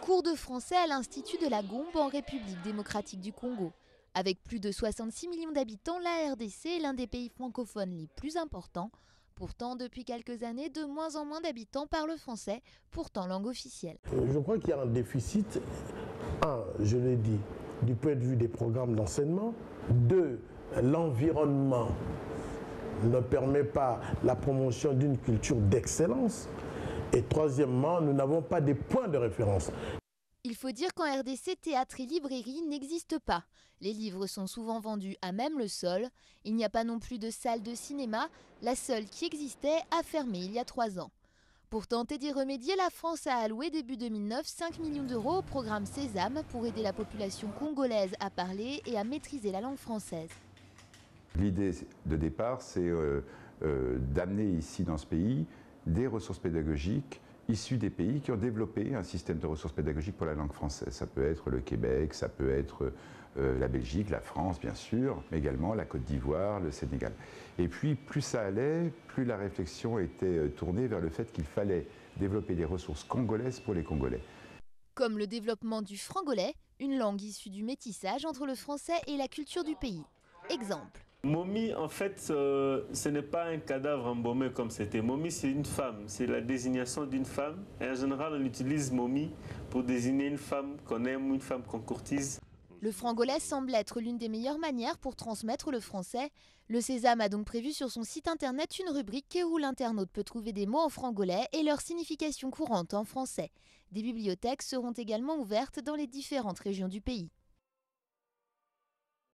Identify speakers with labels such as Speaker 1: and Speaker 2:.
Speaker 1: Cours de français à l'Institut de la Gombe en République démocratique du Congo. Avec plus de 66 millions d'habitants, la RDC est l'un des pays francophones les plus importants. Pourtant, depuis quelques années, de moins en moins d'habitants parlent français, pourtant langue officielle.
Speaker 2: Je crois qu'il y a un déficit, un, je l'ai dit, du point de vue des programmes d'enseignement, deux, l'environnement ne permet pas la promotion d'une culture d'excellence, et troisièmement, nous n'avons pas des points de référence.
Speaker 1: Il faut dire qu'en RDC, théâtre et librairie n'existent pas. Les livres sont souvent vendus à même le sol. Il n'y a pas non plus de salle de cinéma. La seule qui existait a fermé il y a trois ans. Pour tenter d'y remédier, la France a alloué début 2009 5 millions d'euros au programme Sésame pour aider la population congolaise à parler et à maîtriser la langue française.
Speaker 3: L'idée de départ, c'est euh, euh, d'amener ici dans ce pays des ressources pédagogiques issus des pays qui ont développé un système de ressources pédagogiques pour la langue française. Ça peut être le Québec, ça peut être euh, la Belgique, la France bien sûr, mais également la Côte d'Ivoire, le Sénégal. Et puis plus ça allait, plus la réflexion était tournée vers le fait qu'il fallait développer des ressources congolaises pour les Congolais.
Speaker 1: Comme le développement du frangolais, une langue issue du métissage entre le français et la culture du pays. Exemple.
Speaker 4: Momie, en fait, euh, ce n'est pas un cadavre embaumé comme c'était. Momie, c'est une femme. C'est la désignation d'une femme. Et en général, on utilise momie pour désigner une femme qu'on aime ou une femme qu'on courtise.
Speaker 1: Le frangolais semble être l'une des meilleures manières pour transmettre le français. Le Sésame a donc prévu sur son site internet une rubrique où l'internaute peut trouver des mots en frangolais et leur signification courante en français. Des bibliothèques seront également ouvertes dans les différentes régions du pays.